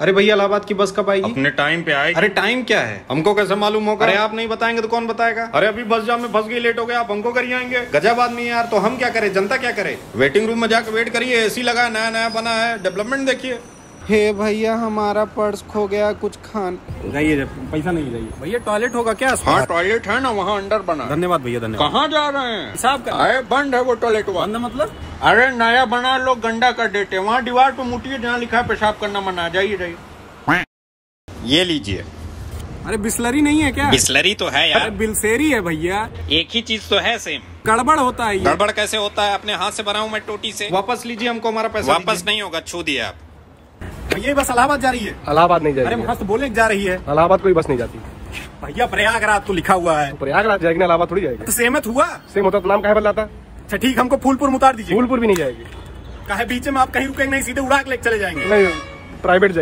अरे भैया इलाहाबाद की बस कब आएगी? अपने टाइम पे आए अरे टाइम क्या है? हमको कैसे मालूम होगा? अरे आप नहीं बताएँगे तो कौन बताएगा? अरे अभी बस जाम में फंस गई लेट हो गया आप हमको करिए आएँगे। गजब आदमी यार तो हम क्या करें? जनता क्या करे? वेटिंग रूम में जाकर वेट करिए एसी लगा नया नया बना है डेवलपमेंट देखिए। हे भैया हमारा पर्स खो गया कुछ खान। जाइए पैसा नहीं जाइए। भैया टॉयलेट होगा क्या? हाँ टॉयलेट है ना वहाँ अंडर बना। धन्यवाद भैया धन्यवाद। कहाँ जा रहे हैं? साहब का बंद है वो टॉयलेट बंद मतलब? अरे नया बना लोग गंदा कर देते वहाँ दीवार पे मुटिए जहाँ लिखा है पेशाब करना मना है। जाइए जाइए। ये लीजिए। अरे बिस्लरी नहीं है क्या? बिस्लरी तो है अरे यार बिलसेरी है भैया। एक ही चीज़ तो है सेम गड़बड़ होता है गड़बड़ कैसे होता है? अपने हाथ से बनाऊँ मैं टोटी से? वापस लीजिए हमको हमारा पैसा वापस नहीं होगा छू दिया आप। भैया ये बस इलाहाबाद जा रही है। इलाहाबाद नहीं अरे जाएगी मस्त बोले जा रही है। इलाहाबाद कोई बस नहीं जाती। भैया प्रयागराज तो लिखा हुआ है। प्रयागराज जाएगी ना इलाहाबाद थोड़ी जाएगी। तो सहमत हुआ। सेम होता तो नाम काहे बदलाता? अच्छा ठीक हमको फूलपुर में उतार दीजिए फूलपुर भी नहीं जाएगी। कहा बीच में आप कहीं रुकेंगे नहीं सीधे उड़ा के लेके चले जाएँगे। नहीं प्राइवेट जाएगी।